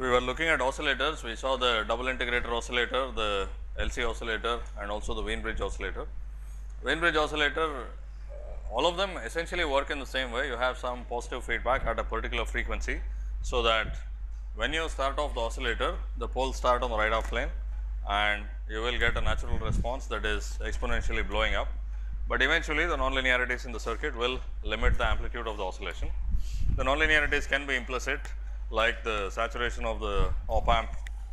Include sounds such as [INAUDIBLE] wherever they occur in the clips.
we were looking at oscillators, we saw the double integrator oscillator, the LC oscillator and also the Wien-Bridge oscillator. Wien-Bridge oscillator, uh, all of them essentially work in the same way. You have some positive feedback at a particular frequency, so that when you start off the oscillator, the poles start on the right half plane and you will get a natural response that is exponentially blowing up. But eventually the nonlinearities in the circuit will limit the amplitude of the oscillation. The nonlinearities can be implicit like the saturation of the op amp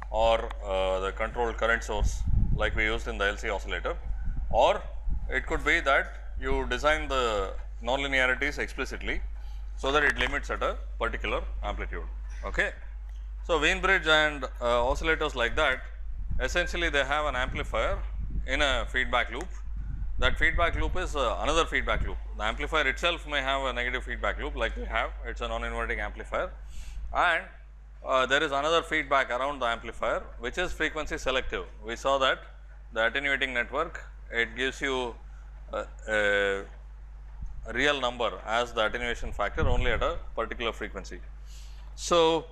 or uh, the controlled current source like we used in the LC oscillator or it could be that you design the nonlinearities explicitly so that it limits at a particular amplitude. Okay. So, Wien-Bridge and uh, oscillators like that essentially they have an amplifier in a feedback loop. That feedback loop is uh, another feedback loop. The amplifier itself may have a negative feedback loop like we have, it is a non-inverting amplifier and uh, there is another feedback around the amplifier which is frequency selective. We saw that the attenuating network it gives you a, a, real number as the attenuation factor only at a particular frequency. So,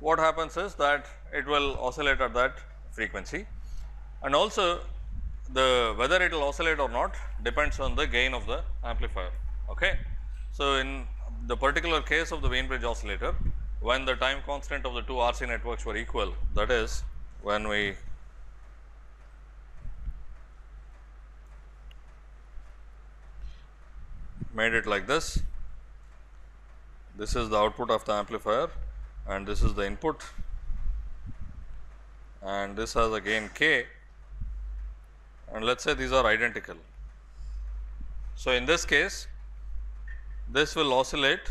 what happens is that it will oscillate at that frequency and also the whether it will oscillate or not depends on the gain of the amplifier. Okay. So, in the particular case of the Wien-Bridge oscillator when the time constant of the two RC networks were equal that is when we made it like this. This is the output of the amplifier and this is the input and this has a gain k and let us say these are identical. So, in this case this will oscillate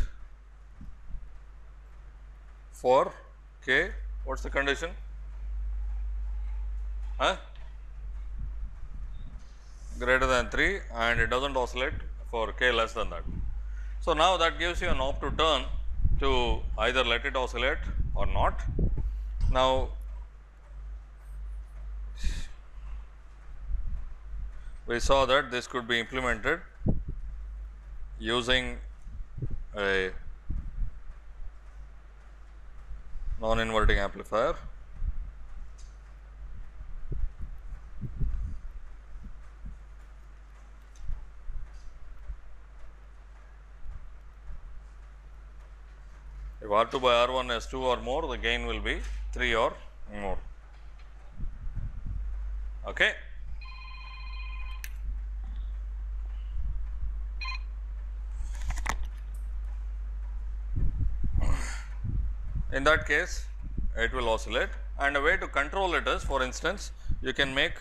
for k what is the condition huh? greater than 3 and it does not oscillate for k less than that. So, now that gives you a knob to turn to either let it oscillate or not. Now, we saw that this could be implemented using a non-inverting amplifier If R 2 by R 1 is 2 or more, the gain will be 3 or more. Okay. That case, it will oscillate and a way to control it is for instance, you can make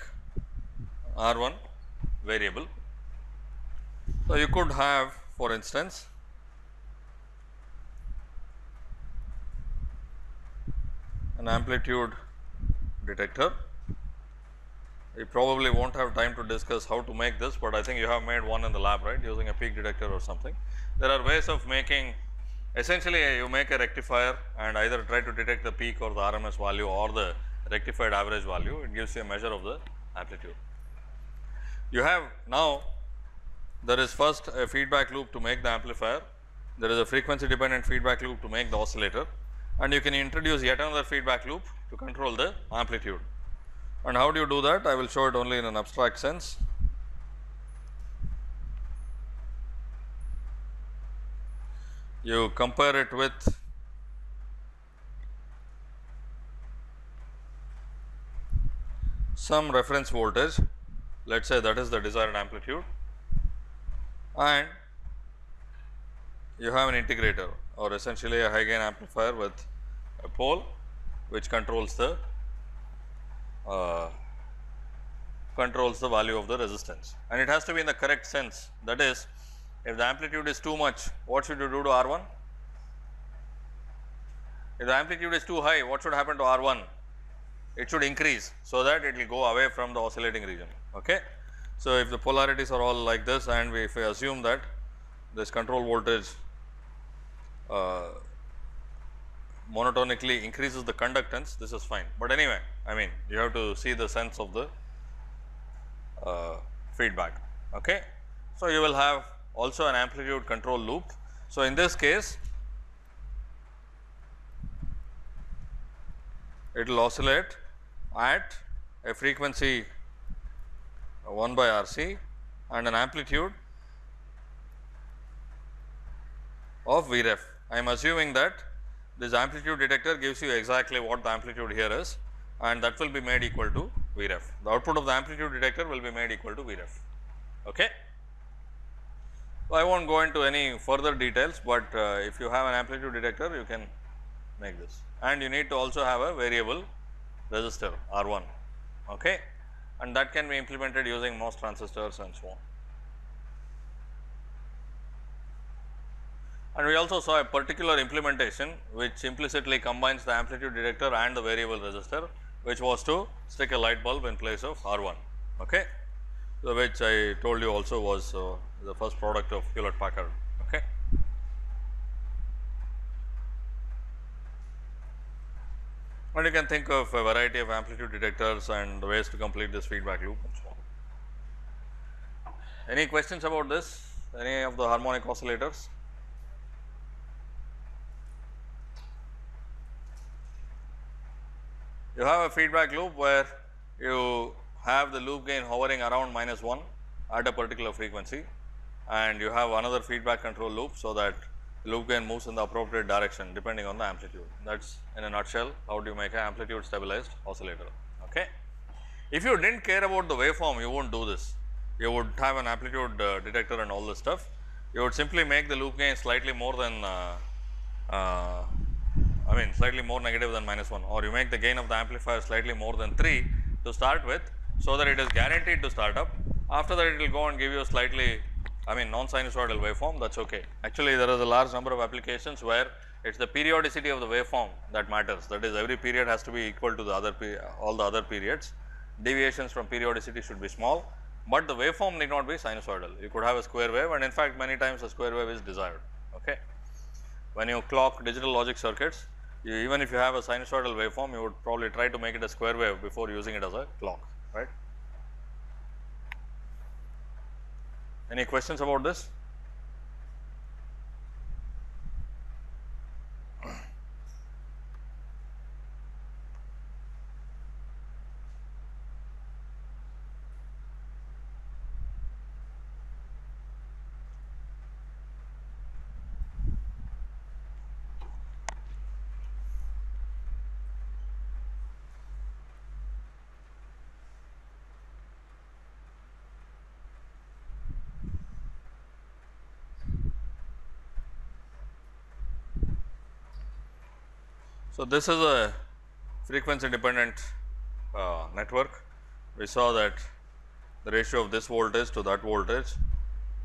R 1 variable. So, you could have for instance, an amplitude detector. We probably not have time to discuss how to make this, but I think you have made one in the lab right using a peak detector or something. There are ways of making essentially you make a rectifier and either try to detect the peak or the RMS value or the rectified average value, it gives you a measure of the amplitude. You have now there is first a feedback loop to make the amplifier, there is a frequency dependent feedback loop to make the oscillator and you can introduce yet another feedback loop to control the amplitude. And how do you do that? I will show it only in an abstract sense. You compare it with some reference voltage, let us say that is the desired amplitude. And you have an integrator or essentially a high gain amplifier with a pole which controls the uh, controls the value of the resistance. And it has to be in the correct sense. That is if the amplitude is too much what should you do to R 1? If the amplitude is too high what should happen to R 1? It should increase so that it will go away from the oscillating region. Okay. So, if the polarities are all like this and we, if we assume that this control voltage uh, monotonically increases the conductance, this is fine. But anyway, I mean you have to see the sense of the uh, feedback. Okay. So, you will have also an amplitude control loop. So, in this case it will oscillate at a frequency 1 by RC and an amplitude of Vref. I am assuming that this amplitude detector gives you exactly what the amplitude here is and that will be made equal to Vref. The output of the amplitude detector will be made equal to Vref. Okay. I will not go into any further details, but uh, if you have an amplitude detector you can make this and you need to also have a variable resistor R 1 okay. and that can be implemented using MOS transistors and so on. And we also saw a particular implementation which implicitly combines the amplitude detector and the variable resistor which was to stick a light bulb in place of R 1 okay. So, which I told you also was uh, the first product of Hewlett Packard okay. And you can think of a variety of amplitude detectors and ways to complete this feedback loop and so on. Any questions about this? Any of the harmonic oscillators? You have a feedback loop where you have the loop gain hovering around minus 1 at a particular frequency and you have another feedback control loop. So, that loop gain moves in the appropriate direction depending on the amplitude. That is in a nutshell how do you make an amplitude stabilized oscillator. Okay. If you did not care about the waveform you would not do this, you would have an amplitude uh, detector and all this stuff. You would simply make the loop gain slightly more than uh, uh, I mean slightly more negative than minus 1 or you make the gain of the amplifier slightly more than 3 to start with. So, that it is guaranteed to start up after that it will go and give you a slightly I mean non sinusoidal waveform that is okay. Actually there is a large number of applications where it is the periodicity of the waveform that matters that is every period has to be equal to the other all the other periods deviations from periodicity should be small, but the waveform need not be sinusoidal you could have a square wave and in fact many times a square wave is desired. Okay. When you clock digital logic circuits you, even if you have a sinusoidal waveform you would probably try to make it a square wave before using it as a clock right. Any questions about this? So, this is a frequency dependent uh, network. We saw that the ratio of this voltage to that voltage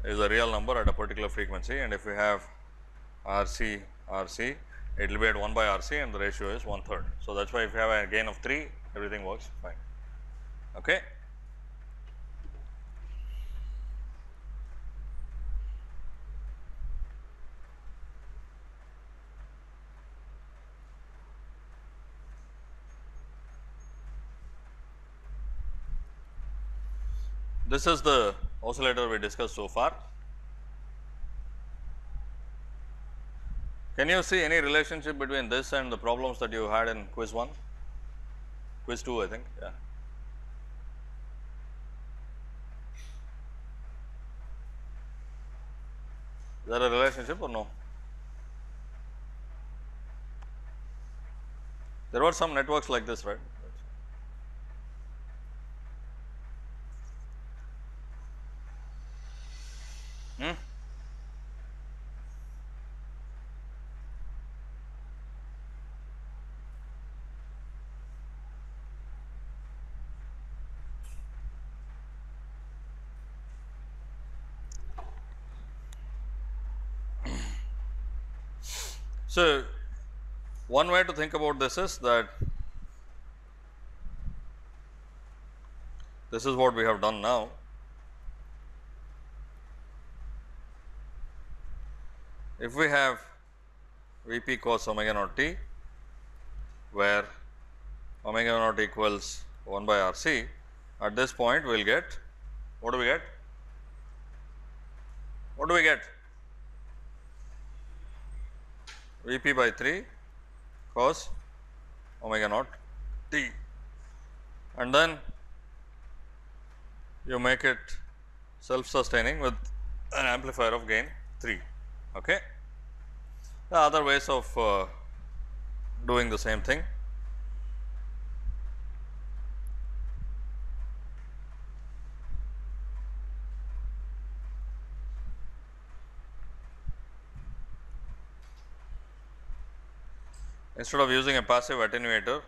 is a real number at a particular frequency and if we have RC, RC, it will be at 1 by RC and the ratio is one third. So, that is why if you have a gain of 3, everything works fine. Okay. This is the oscillator we discussed so far. Can you see any relationship between this and the problems that you had in quiz 1? Quiz 2 I think, yeah. Is there a relationship or no? There were some networks like this, right? Hmm? So, one way to think about this is that this is what we have done now. If we have V p cos omega naught t, where omega naught equals 1 by R c, at this point we will get what do we get? What do we get? V p by 3 cos omega naught T and then you make it self sustaining with an amplifier of gain 3. Okay. The other ways of uh, doing the same thing. Instead of using a passive attenuator,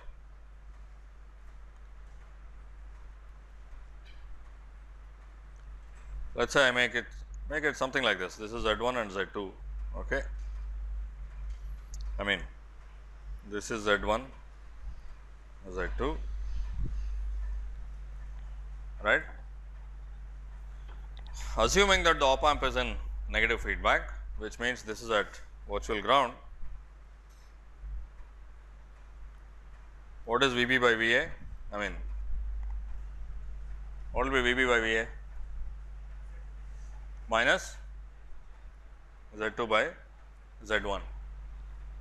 let us say I make it make it something like this. This is Z 1 and Z 2. Okay. I mean this is Z 1, Z 2, right. Assuming that the op amp is in negative feedback, which means this is at virtual ground. What is V b by V a? I mean, what will be V b by V a? Minus Z 2 by Z 1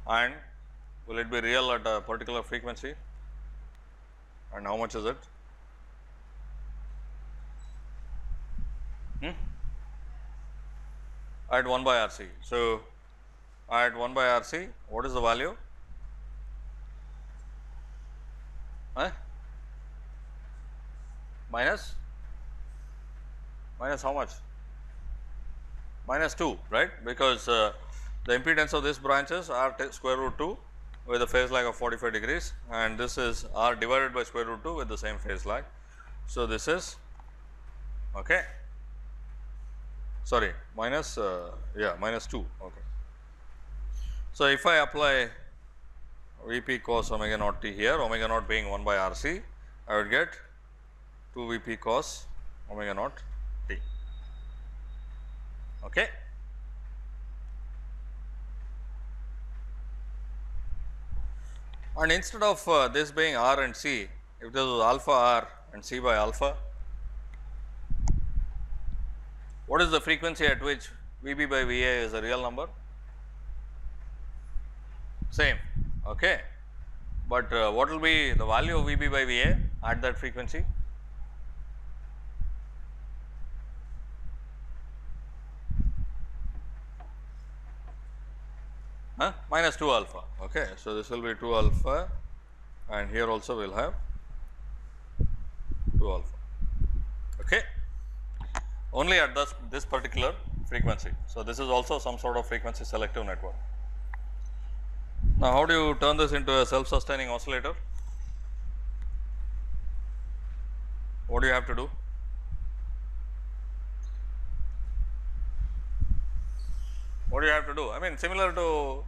and will it be real at a particular frequency and how much is it? Hmm? At 1 by R c. So, at 1 by R c what is the value? Huh? Minus? Minus how much? Minus 2 right because uh, the impedance of these branches are square root 2 with a phase lag of 45 degrees and this is r divided by square root 2 with the same phase lag. So, this is okay sorry minus uh, yeah minus 2 okay. So, if I apply V p cos omega naught t here omega naught being 1 by R c I would get 2 V p cos omega naught t okay. And instead of uh, this being R and C, if this was alpha R and C by alpha, what is the frequency at which V b by V a is a real number? Same, okay. But uh, what will be the value of V b by V a at that frequency? huh? minus 2 alpha. Okay. So, this will be 2 alpha and here also we will have 2 alpha. Okay. Only at this, this particular frequency. So, this is also some sort of frequency selective network. Now, how do you turn this into a self sustaining oscillator? What do you have to do? What do you have to do? I mean similar to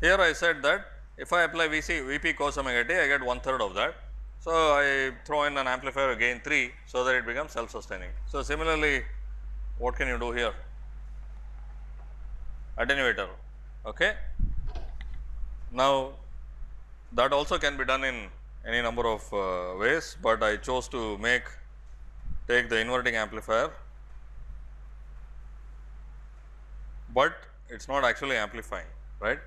here I said that if I apply VC Vp cos omega t I get one third of that. So, I throw in an amplifier gain 3 so that it becomes self sustaining. So, similarly what can you do here? Attenuator. Okay. Now, that also can be done in any number of uh, ways, but I chose to make take the inverting amplifier, but it is not actually amplifying right.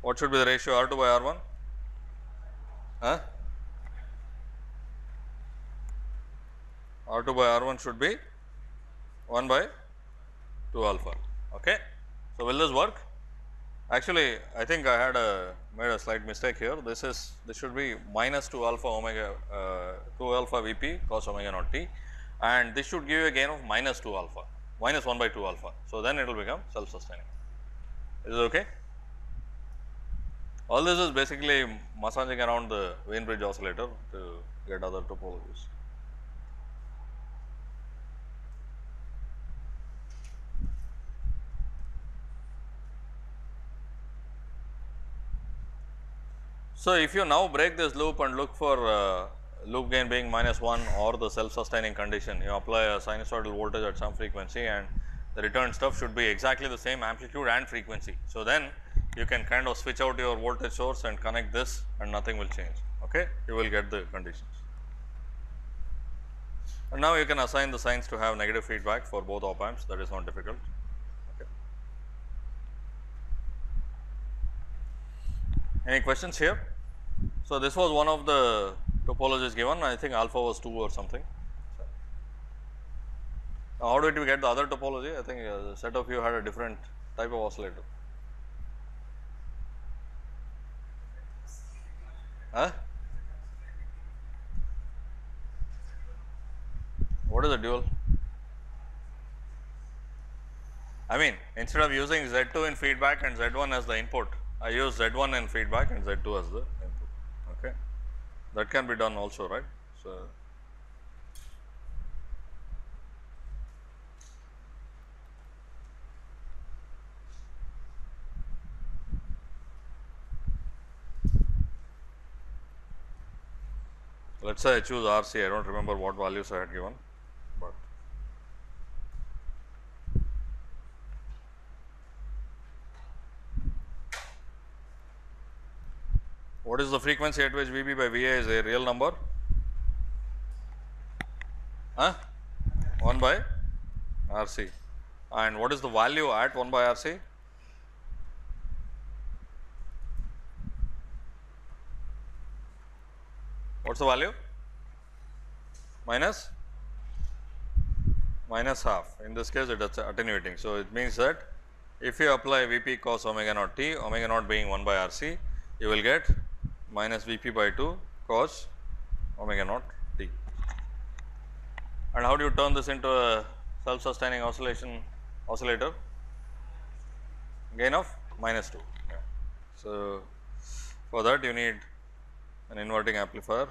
What should be the ratio R 2 by R 1? Huh? R 2 by R 1 should be 1 by 2 alpha. Okay. So, will this work? Actually, I think I had a made a slight mistake here. This is this should be minus 2 alpha omega uh, 2 alpha V p cos omega naught t and this should give you a gain of minus 2 alpha minus 1 by 2 alpha. So, then it will become self sustaining. Is it okay? All this is basically massaging around the Wien bridge oscillator to get other topologies. So, if you now break this loop and look for uh, loop gain being minus 1 or the self sustaining condition, you apply a sinusoidal voltage at some frequency and the return stuff should be exactly the same amplitude and frequency. So, then you can kind of switch out your voltage source and connect this and nothing will change, okay? you will get the conditions. And now you can assign the signs to have negative feedback for both op amps that is not difficult. Okay. Any questions here? So, this was one of the topologies given, I think alpha was 2 or something. Now, how did we get the other topology? I think uh, the set of you had a different type of oscillator. Huh? What is the dual? I mean, instead of using Z2 in feedback and Z1 as the input, I use Z1 in feedback and Z2 as the that can be done also, right? So, let us say I choose RC, I do not remember what values I had given, but what is the frequency at which VB by VA is a real number? Huh? 1 by RC. And what is the value at 1 by RC? What is the value? Minus? Minus half. In this case, it is attenuating. So, it means that if you apply Vp cos omega naught t, omega naught being 1 by RC, you will get minus Vp by 2 cos omega naught t. And how do you turn this into a self sustaining oscillation oscillator? Gain of minus 2. Yeah. So, for that you need an inverting amplifier.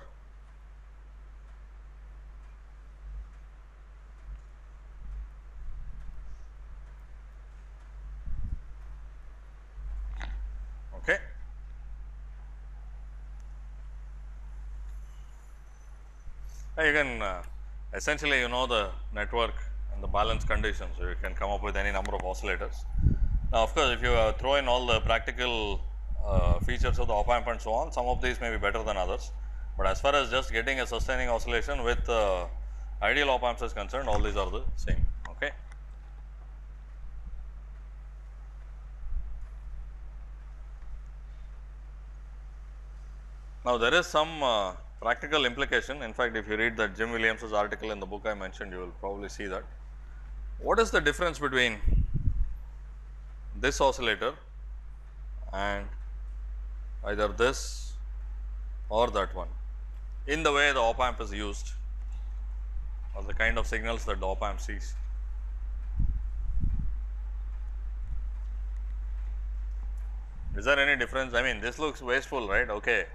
Okay. Can uh, essentially you know the network and the balance conditions, so you can come up with any number of oscillators. Now, of course, if you uh, throw in all the practical uh, features of the op amp and so on, some of these may be better than others, but as far as just getting a sustaining oscillation with uh, ideal op amps is concerned, all these are the same. Okay. Now, there is some uh, practical implication. In fact, if you read that Jim Williams's article in the book I mentioned, you will probably see that. What is the difference between this oscillator and either this or that one in the way the op amp is used or the kind of signals that the op amp sees. Is there any difference? I mean, this looks wasteful, right? Okay,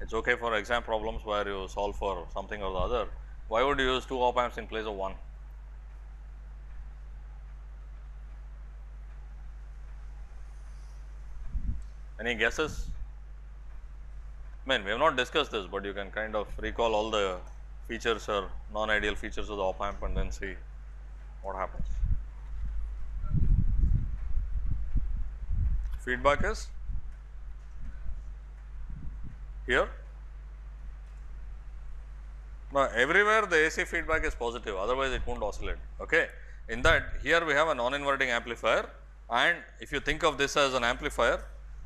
it is okay for exam problems where you solve for something or the other. Why would you use two op amps in place of one? Any guesses? I mean, we have not discussed this, but you can kind of recall all the features or non-ideal features of the op amp and then see what happens. Feedback is here. Now, everywhere the AC feedback is positive, otherwise it won't oscillate. Okay. In that here we have a non-inverting amplifier and if you think of this as an amplifier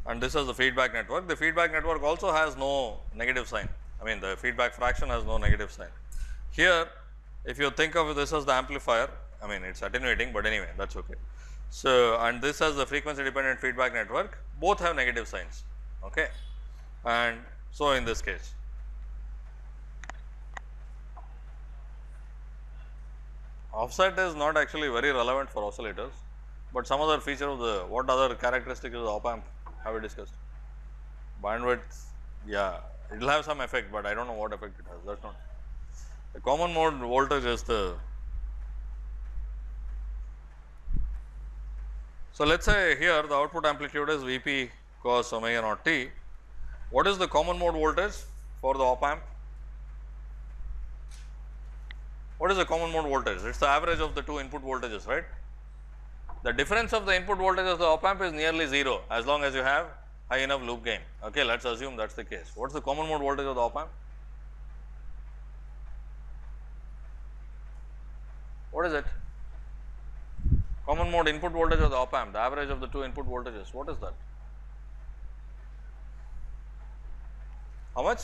and this is the feedback network, the feedback network also has no negative sign. I mean the feedback fraction has no negative sign. Here if you think of this as the amplifier, I mean it is attenuating, but anyway that is okay. So, and this as the frequency dependent feedback network, both have negative signs. Okay. And so, in this case, offset is not actually very relevant for oscillators, but some other feature of the what other characteristics of the op amp have we discussed? Bandwidth, yeah, it will have some effect, but I do not know what effect it has that is not. The common mode voltage is the So, let us say here the output amplitude is V p cos omega naught t what is the common mode voltage for the op amp? What is the common mode voltage? It is the average of the two input voltages, right. The difference of the input voltage of the op amp is nearly 0 as long as you have high enough loop gain. Okay, let us assume that is the case. What is the common mode voltage of the op amp? What is it? Common mode input voltage of the op amp, the average of the two input voltages, what is that? How much?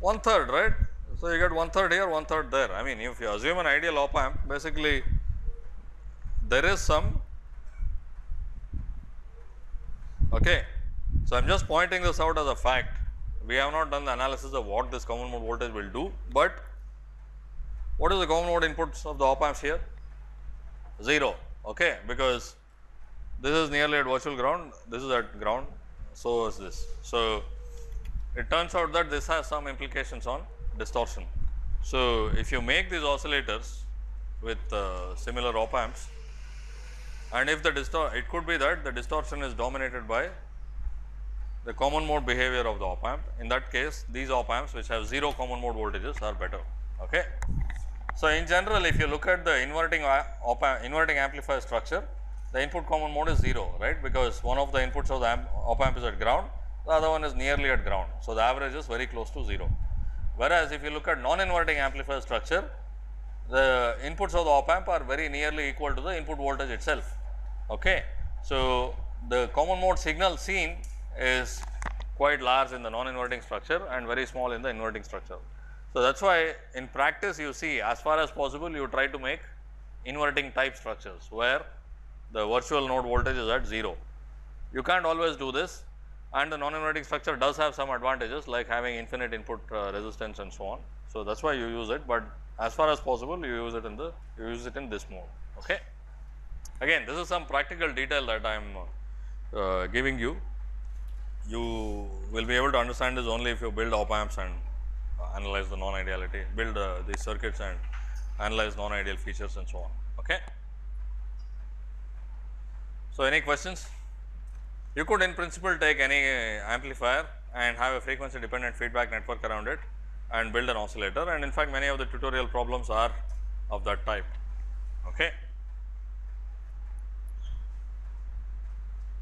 One third, right? So, you get one third here, one third there. I mean, if you assume an ideal op amp, basically there is some okay. So, I am just pointing this out as a fact. We have not done the analysis of what this common mode voltage will do, but what is the common mode inputs of the op amps here? 0, okay, because this is nearly at virtual ground, this is at ground, so is this. So, it turns out that this has some implications on distortion. So, if you make these oscillators with uh, similar op amps and if the distor it could be that the distortion is dominated by the common mode behavior of the op amp. In that case, these op amps which have 0 common mode voltages are better. Okay. So, in general if you look at the inverting op amp, inverting amplifier structure, the input common mode is 0, right, because one of the inputs of the amp, op amp is at ground, the other one is nearly at ground. So, the average is very close to 0. Whereas, if you look at non-inverting amplifier structure, the inputs of the op amp are very nearly equal to the input voltage itself. Okay. So, the common mode signal seen is quite large in the non-inverting structure and very small in the inverting structure. So, that is why in practice you see as far as possible you try to make inverting type structures where the virtual node voltage is at 0. You can't always do this and the non-inverting structure does have some advantages like having infinite input uh, resistance and so on. So, that is why you use it, but as far as possible you use it in the you use it in this mode. Okay. Again this is some practical detail that I am uh, giving you. You will be able to understand this only if you build op amps and uh, analyze the non-ideality, build uh, these circuits and analyze non-ideal features and so on. Okay. So, any questions? You could in principle take any uh, amplifier and have a frequency dependent feedback network around it and build an oscillator and in fact, many of the tutorial problems are of that type. Okay.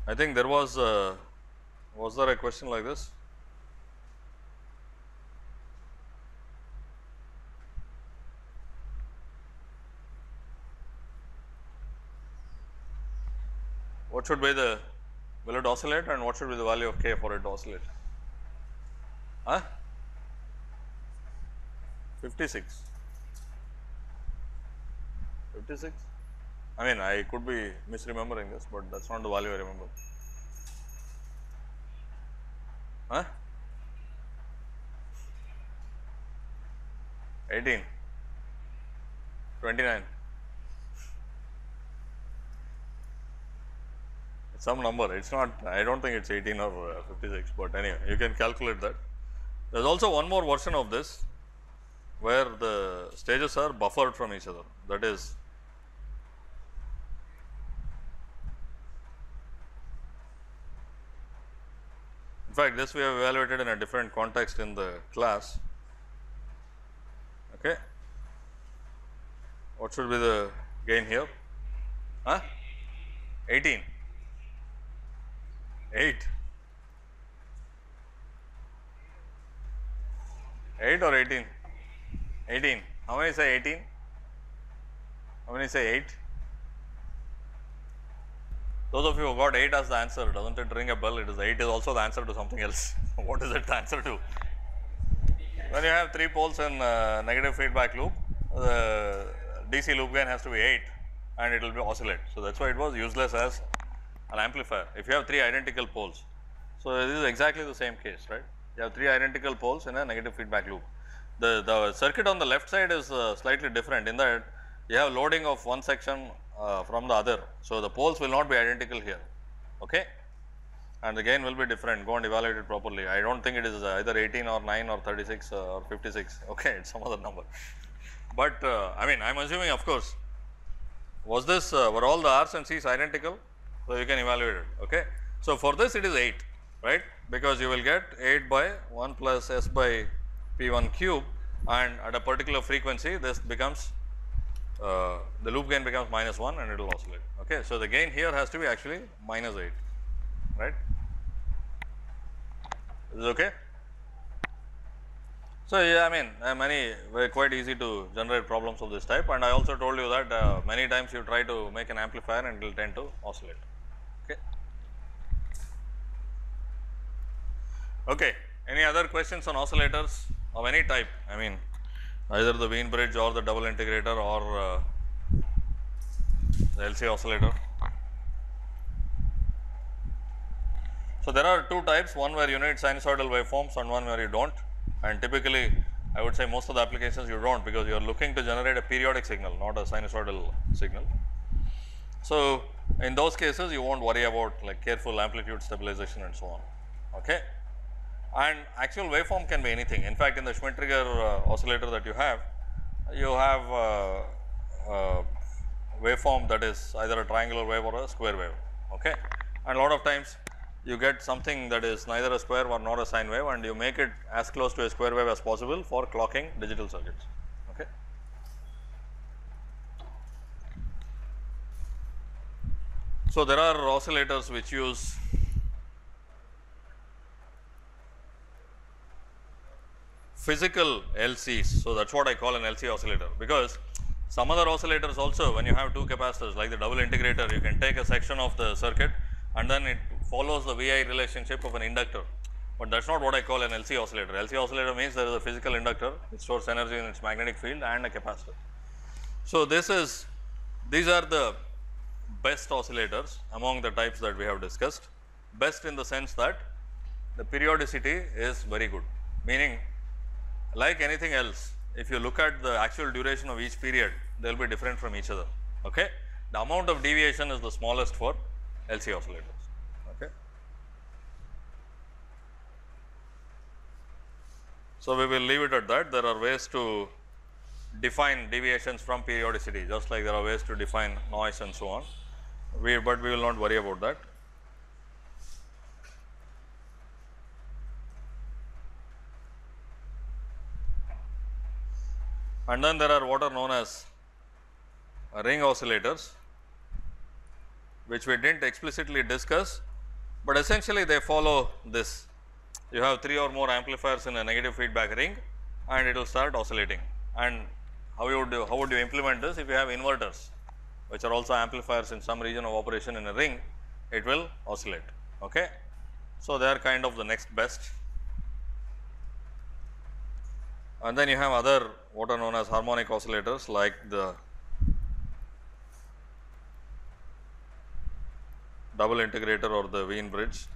I think there was a, was there a question like this? What should be the will it oscillate and what should be the value of k for it to oscillate? Huh? 56. 56? I mean, I could be misremembering this, but that is not the value I remember. Huh? 18, 29. Some number, it is not, I do not think it is 18 or uh, 56, but anyway, you can calculate that. There is also one more version of this, where the stages are buffered from each other, that is In fact, this we have evaluated in a different context in the class. Okay. What should be the gain here? Huh? 18, 8, 8 or 18? 18. How many say 18? How many say 8? Those of you who got 8 as the answer, does not it ring a bell? It is 8 is also the answer to something else. [LAUGHS] what is it the answer to? When you have 3 poles in uh, negative feedback loop, the DC loop gain has to be 8 and it will be oscillate. So, that is why it was useless as an amplifier if you have 3 identical poles. So, this is exactly the same case, right. You have 3 identical poles in a negative feedback loop. The, the circuit on the left side is uh, slightly different in that you have loading of one section uh, from the other. So, the poles will not be identical here okay? and the gain will be different go and evaluate it properly. I do not think it is either 18 or 9 or 36 uh, or 56 [LAUGHS] okay it is some other number. But uh, I mean I am assuming of course was this uh, were all the R's and C's identical. So, you can evaluate it okay. So, for this it is 8 right because you will get 8 by 1 plus S by P 1 cube and at a particular frequency this becomes uh, the loop gain becomes minus 1 and it will oscillate. Okay. So, the gain here has to be actually minus 8 right. Is okay? So, yeah, I mean uh, many very quite easy to generate problems of this type and I also told you that uh, many times you try to make an amplifier and it will tend to oscillate. Okay. Okay. Any other questions on oscillators of any type? I mean, either the Wien bridge or the double integrator or uh, the LC oscillator. So, there are two types, one where you need sinusoidal waveforms and one where you do not and typically I would say most of the applications you do not because you are looking to generate a periodic signal not a sinusoidal signal. So, in those cases you not worry about like careful amplitude stabilization and so on. Okay. And actual waveform can be anything. In fact, in the Schmitt-Trigger uh, oscillator that you have, you have uh, uh, waveform that is either a triangular wave or a square wave. Okay. And a lot of times you get something that is neither a square or nor a sine wave and you make it as close to a square wave as possible for clocking digital circuits. Okay. So, there are oscillators which use physical LCs. So, that is what I call an LC oscillator because some other oscillators also when you have two capacitors like the double integrator you can take a section of the circuit and then it follows the VI relationship of an inductor, but that is not what I call an LC oscillator. LC oscillator means there is a physical inductor which stores energy in its magnetic field and a capacitor. So, this is these are the best oscillators among the types that we have discussed, best in the sense that the periodicity is very good, meaning like anything else if you look at the actual duration of each period they will be different from each other. Okay. The amount of deviation is the smallest for LC oscillators. Okay. So, we will leave it at that. There are ways to define deviations from periodicity just like there are ways to define noise and so on. We, but we will not worry about that. And then there are what are known as ring oscillators which we did not explicitly discuss, but essentially they follow this. You have 3 or more amplifiers in a negative feedback ring and it will start oscillating. And how you would do, how would you implement this if you have inverters which are also amplifiers in some region of operation in a ring, it will oscillate. Okay. So, they are kind of the next best. And then you have other what are known as harmonic oscillators like the double integrator or the Wien bridge.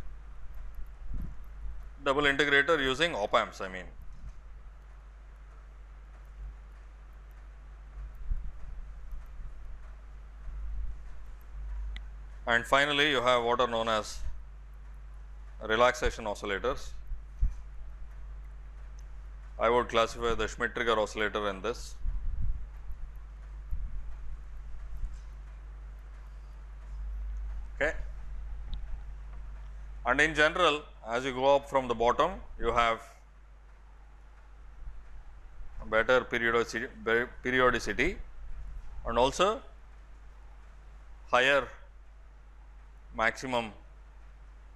Double integrator using op amps I mean. And finally, you have what are known as relaxation oscillators. I would classify the Schmitt trigger oscillator in this. Okay. And in general, as you go up from the bottom, you have better periodicity, periodicity and also higher maximum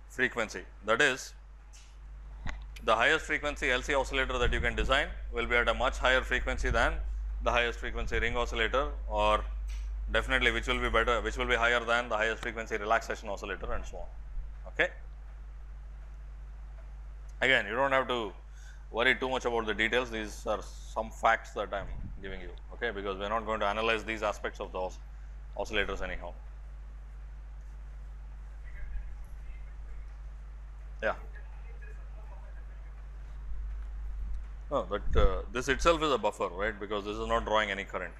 frequency. That is, the highest frequency LC oscillator that you can design will be at a much higher frequency than the highest frequency ring oscillator or definitely which will be better, which will be higher than the highest frequency relaxation oscillator and so on. Okay. Again, you do not have to worry too much about the details, these are some facts that I am giving you, okay, because we are not going to analyze these aspects of the os oscillators anyhow. Yeah. No, but uh, this itself is a buffer, right, because this is not drawing any current.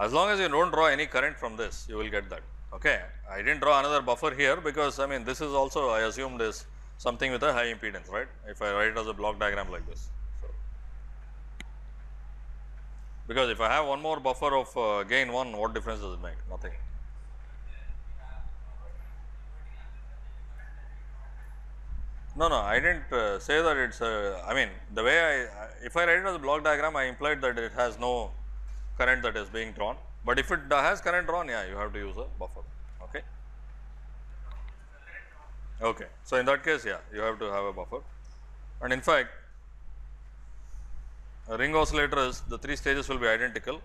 As long as you do not draw any current from this, you will get that. Okay. I did not draw another buffer here because I mean this is also I assumed is something with a high impedance, right, if I write it as a block diagram like this. So, because if I have one more buffer of uh, gain 1, what difference does it make? Nothing. No, no, I did not uh, say that it is, uh, I mean the way I, if I write it as a block diagram, I implied that it has no current that is being drawn, but if it has current drawn, yeah, you have to use a buffer, okay. Okay. So, in that case, yeah, you have to have a buffer and in fact, a ring oscillator is the three stages will be identical.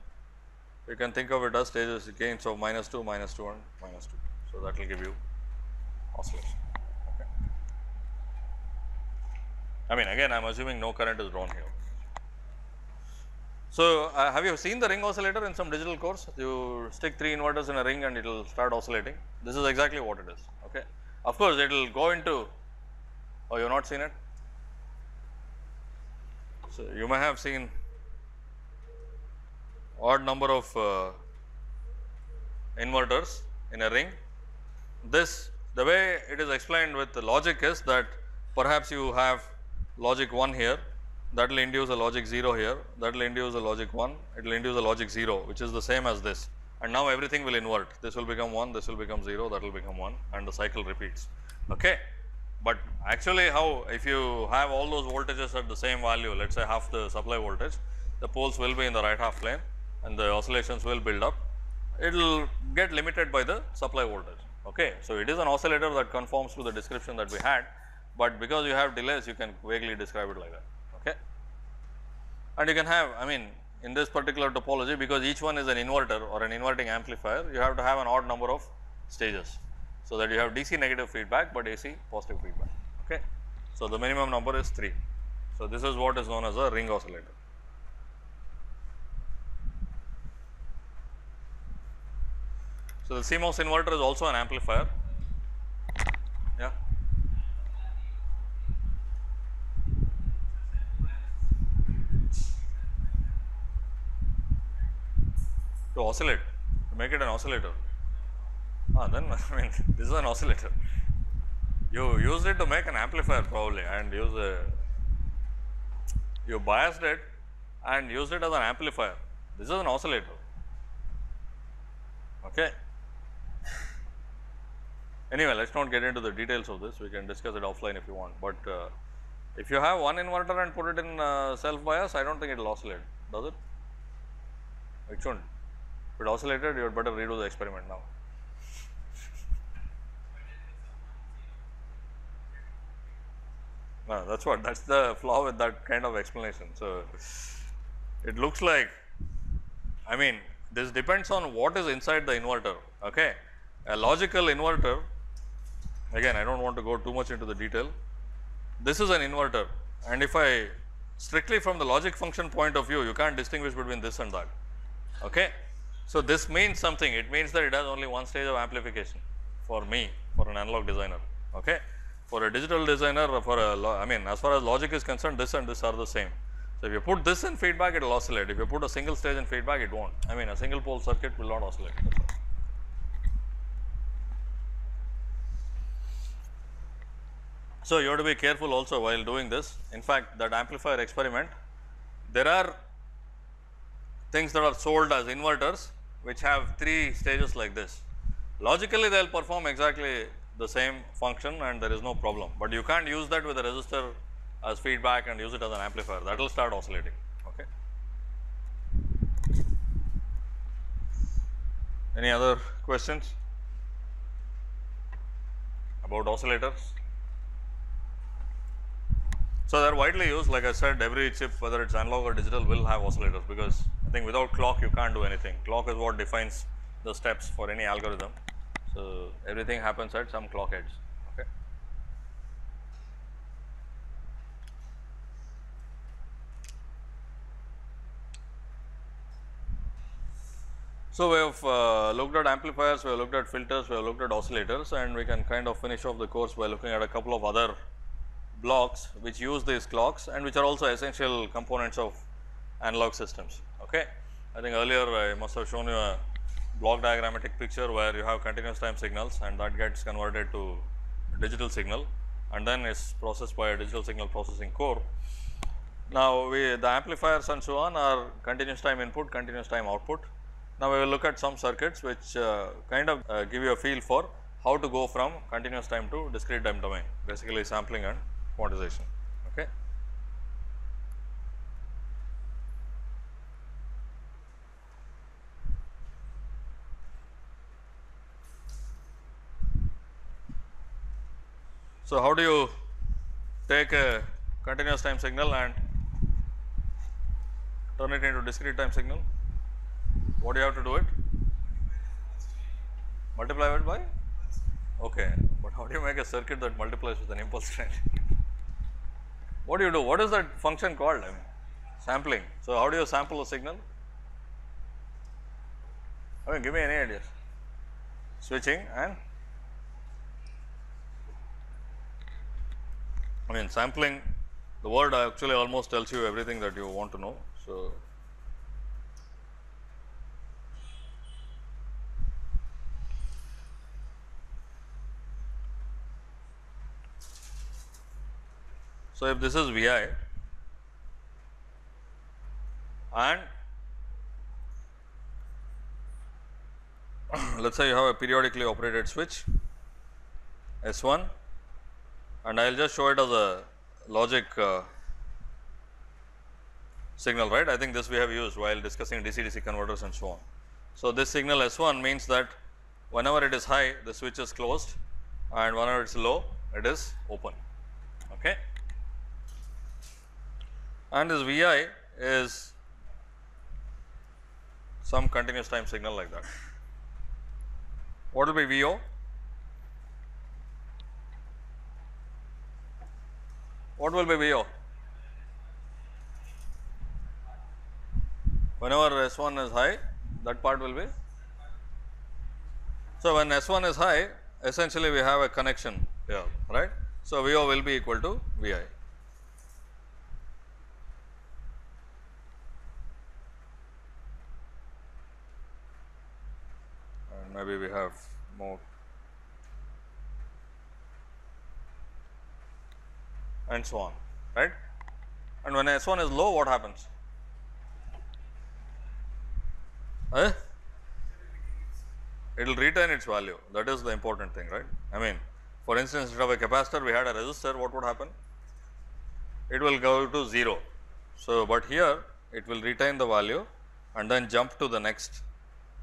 You can think of it as stages gains of minus 2, minus 2 and minus 2. So, that will give you oscillation. Okay. I mean again I am assuming no current is drawn here. So, uh, have you seen the ring oscillator in some digital course? You stick three inverters in a ring and it will start oscillating. This is exactly what it is. Okay. Of course, it will go into, oh you have not seen it? So, you may have seen odd number of uh, inverters in a ring. This the way it is explained with the logic is that perhaps you have logic 1 here that will induce a logic 0 here, that will induce a logic 1, it will induce a logic 0 which is the same as this and now everything will invert. This will become 1, this will become 0, that will become 1 and the cycle repeats. Okay. But actually how if you have all those voltages at the same value let us say half the supply voltage, the poles will be in the right half plane and the oscillations will build up. It will get limited by the supply voltage. Okay. So, it is an oscillator that conforms to the description that we had, but because you have delays you can vaguely describe it like that. Okay. And you can have I mean in this particular topology because each one is an inverter or an inverting amplifier you have to have an odd number of stages. So, that you have DC negative feedback, but AC positive feedback. Okay. So, the minimum number is 3. So, this is what is known as a ring oscillator. So, the CMOS inverter is also an amplifier. To oscillate, to make it an oscillator. Ah, then [LAUGHS] I mean this is an oscillator. You used it to make an amplifier probably and use a, you biased it and used it as an amplifier. This is an oscillator. Okay. Anyway, let us not get into the details of this, we can discuss it offline if you want, but uh, if you have one inverter and put it in uh, self bias, I do not think it will oscillate, does it? It should not. If it oscillated, you had better redo the experiment now. Ah, no, that is what that is the flaw with that kind of explanation. So, it looks like I mean this depends on what is inside the inverter. Okay. A logical inverter again I do not want to go too much into the detail. This is an inverter and if I strictly from the logic function point of view you can't distinguish between this and that. Okay. So, this means something it means that it has only one stage of amplification for me for an analog designer. Okay. For a digital designer for a I mean as far as logic is concerned this and this are the same. So, if you put this in feedback it will oscillate if you put a single stage in feedback it not I mean a single pole circuit will not oscillate. So, you have to be careful also while doing this. In fact, that amplifier experiment, there are things that are sold as inverters which have 3 stages like this. Logically, they will perform exactly the same function and there is no problem, but you can't use that with a resistor as feedback and use it as an amplifier that will start oscillating. Okay. Any other questions about oscillators? So, they are widely used like I said every chip whether it is analog or digital will have oscillators because I think without clock you can't do anything. Clock is what defines the steps for any algorithm. So, everything happens at some clock edge. Okay. So, we have uh, looked at amplifiers, we have looked at filters, we have looked at oscillators and we can kind of finish off the course by looking at a couple of other blocks which use these clocks and which are also essential components of analog systems. Okay. I think earlier I must have shown you a block diagrammatic picture where you have continuous time signals and that gets converted to digital signal and then is processed by a digital signal processing core. Now, we the amplifiers and so on are continuous time input, continuous time output. Now, we will look at some circuits which uh, kind of uh, give you a feel for how to go from continuous time to discrete time domain basically sampling and quantization. Okay. So, how do you take a continuous time signal and turn it into discrete time signal? What do you have to do it? Multiply it by? Okay, but how do you make a circuit that multiplies with an impulse train? what do you do? What is that function called? I mean, sampling. So, how do you sample a signal? I mean, give me any ideas. Switching and I mean, sampling the word actually almost tells you everything that you want to know. So, So, if this is V i and [COUGHS] let us say you have a periodically operated switch S 1 and I will just show it as a logic uh, signal right. I think this we have used while discussing DC DC converters and so on. So, this signal S 1 means that whenever it is high the switch is closed and whenever it is low it is open. Okay and this V i is some continuous time signal like that. What will be V What will be V o? Whenever S 1 is high, that part will be. So, when S 1 is high, essentially we have a connection here, right. So, V o will be equal to V i. And maybe we have more and so on right and when S 1 is low what happens eh? it will retain its value that is the important thing right I mean for instance instead of a capacitor we had a resistor what would happen it will go to 0 so but here it will retain the value and then jump to the next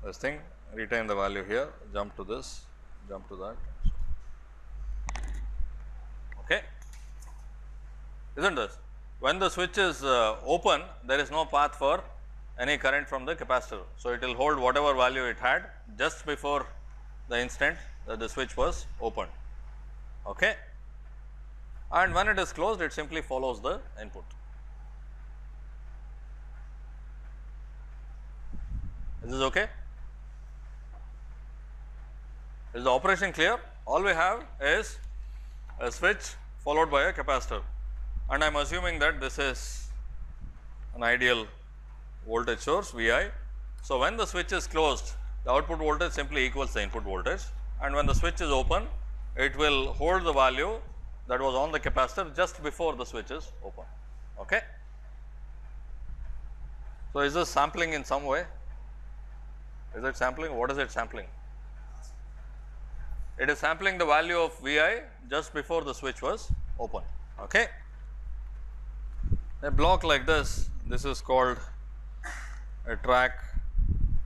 this thing retain the value here, jump to this, jump to that. Okay. Isn't this? When the switch is uh, open, there is no path for any current from the capacitor. So, it will hold whatever value it had just before the instant that the switch was opened. Okay. And when it is closed, it simply follows the input. Is this okay? Is the operation clear? All we have is a switch followed by a capacitor and I am assuming that this is an ideal voltage source V i. So, when the switch is closed the output voltage simply equals the input voltage and when the switch is open it will hold the value that was on the capacitor just before the switch is open. Okay. So, is this sampling in some way? Is it sampling? What is it sampling? it is sampling the value of V i just before the switch was open. Okay. A block like this, this is called a track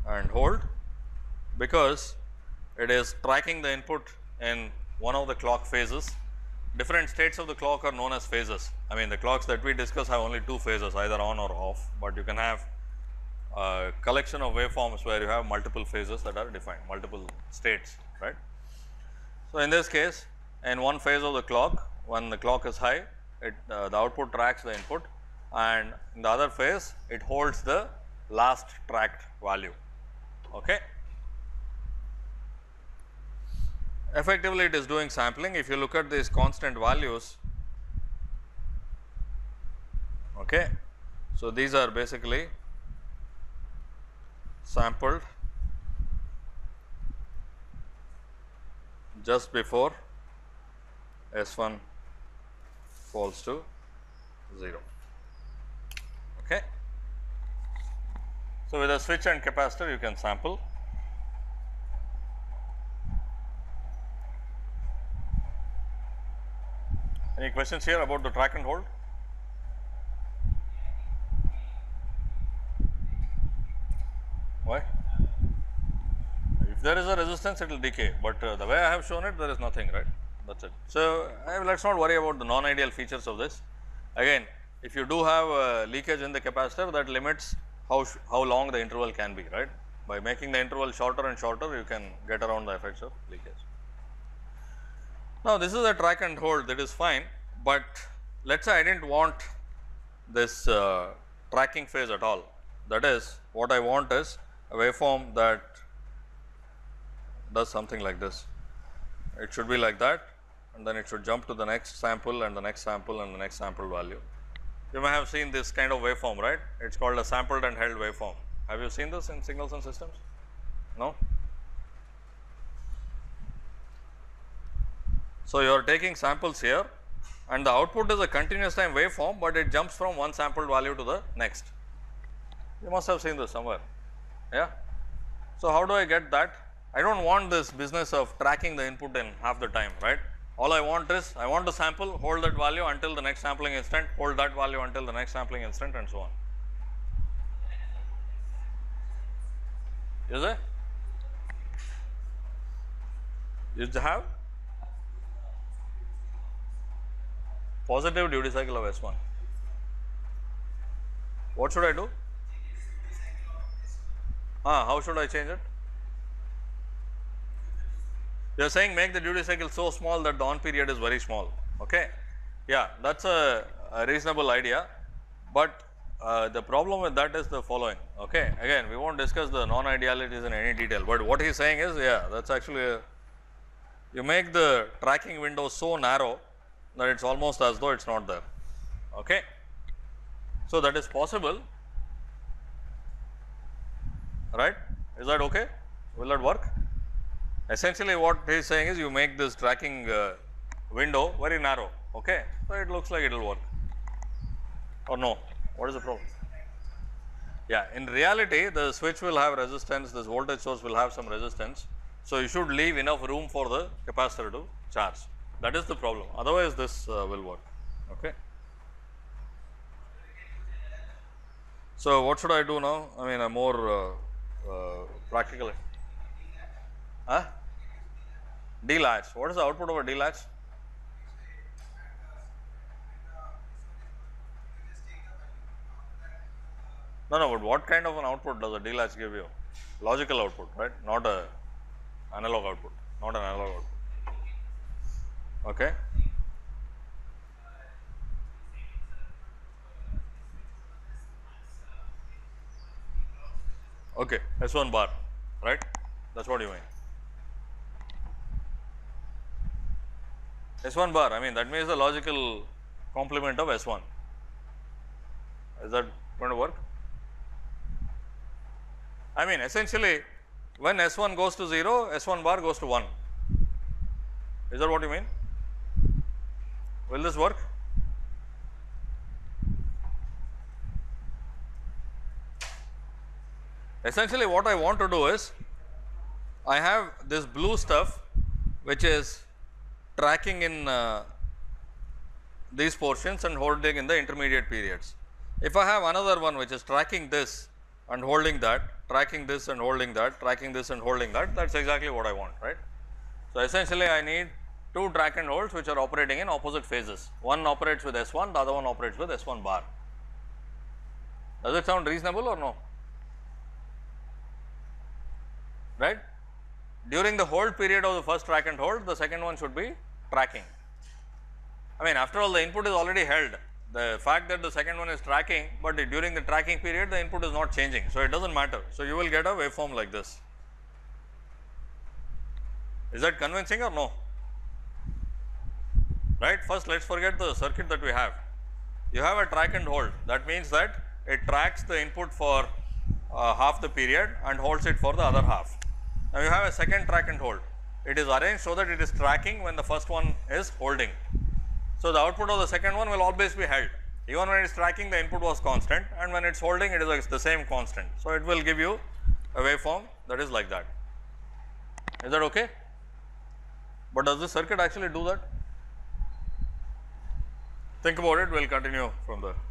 and hold because it is tracking the input in one of the clock phases. Different states of the clock are known as phases. I mean the clocks that we discuss have only two phases either on or off, but you can have a collection of waveforms where you have multiple phases that are defined, multiple states, right. So, in this case in one phase of the clock when the clock is high it uh, the output tracks the input and in the other phase it holds the last tracked value. Okay. Effectively it is doing sampling if you look at these constant values. Okay. So, these are basically sampled just before S 1 falls to 0. Okay. So, with a switch and capacitor you can sample. Any questions here about the track and hold? Why? If there is a resistance it will decay, but uh, the way I have shown it there is nothing right that is it. So, uh, let us not worry about the non ideal features of this. Again if you do have uh, leakage in the capacitor that limits how, how long the interval can be right. By making the interval shorter and shorter you can get around the effects of leakage. Now, this is a track and hold that is fine, but let us say I did not want this uh, tracking phase at all. That is what I want is a waveform that does something like this. It should be like that and then it should jump to the next sample and the next sample and the next sample value. You may have seen this kind of waveform, right? It is called a sampled and held waveform. Have you seen this in signals and systems? No? So, you are taking samples here and the output is a continuous time waveform, but it jumps from one sampled value to the next. You must have seen this somewhere, yeah. So, how do I get that? I do not want this business of tracking the input in half the time, right. All I want is, I want to sample, hold that value until the next sampling instant, hold that value until the next sampling instant and so on. Is it? Is it have? Positive duty cycle of S1. What should I do? Ah, how should I change it? You are saying make the duty cycle so small that the on period is very small. Okay. Yeah, that is a, a, reasonable idea, but uh, the problem with that is the following. Okay. Again, we will not discuss the non-idealities in any detail, but what he is saying is, yeah, that is actually a, you make the tracking window so narrow that it is almost as though it is not there. Okay. So, that is possible, right? Is that okay? Will that work? Essentially what he is saying is you make this tracking uh, window very narrow, okay. So, it looks like it will work or no, what is the problem? Yeah, in reality the switch will have resistance, this voltage source will have some resistance. So, you should leave enough room for the capacitor to charge that is the problem otherwise this uh, will work. Okay. So, what should I do now? I mean a more uh, uh, practical. Huh? D latch. What is the output of a D latch? No, no, but what kind of an output does a D latch give you? Logical output, right? Not a analog output, not an analog output. Okay. Okay, S1 bar, right? That is what you mean. S1 bar, I mean that means the logical complement of S1. Is that going to work? I mean essentially when S1 goes to 0, S1 bar goes to 1. Is that what you mean? Will this work? Essentially what I want to do is, I have this blue stuff which is tracking in uh, these portions and holding in the intermediate periods. If I have another one which is tracking this and holding that, tracking this and holding that, tracking this and holding that, that is exactly what I want, right. So, essentially I need two track and holds which are operating in opposite phases. One operates with S1, the other one operates with S1 bar. Does it sound reasonable or no? Right? During the hold period of the first track and hold, the second one should be tracking. I mean after all the input is already held, the fact that the second one is tracking, but during the tracking period the input is not changing. So, it does not matter. So, you will get a waveform like this. Is that convincing or no? right. First let us forget the circuit that we have. You have a track and hold that means that it tracks the input for uh, half the period and holds it for the other half. Now, you have a second track and hold. It is arranged so that it is tracking when the first one is holding. So, the output of the second one will always be held even when it is tracking the input was constant and when it is holding it is the same constant. So, it will give you a waveform that is like that. Is that okay? But does the circuit actually do that? Think about it, we will continue from there.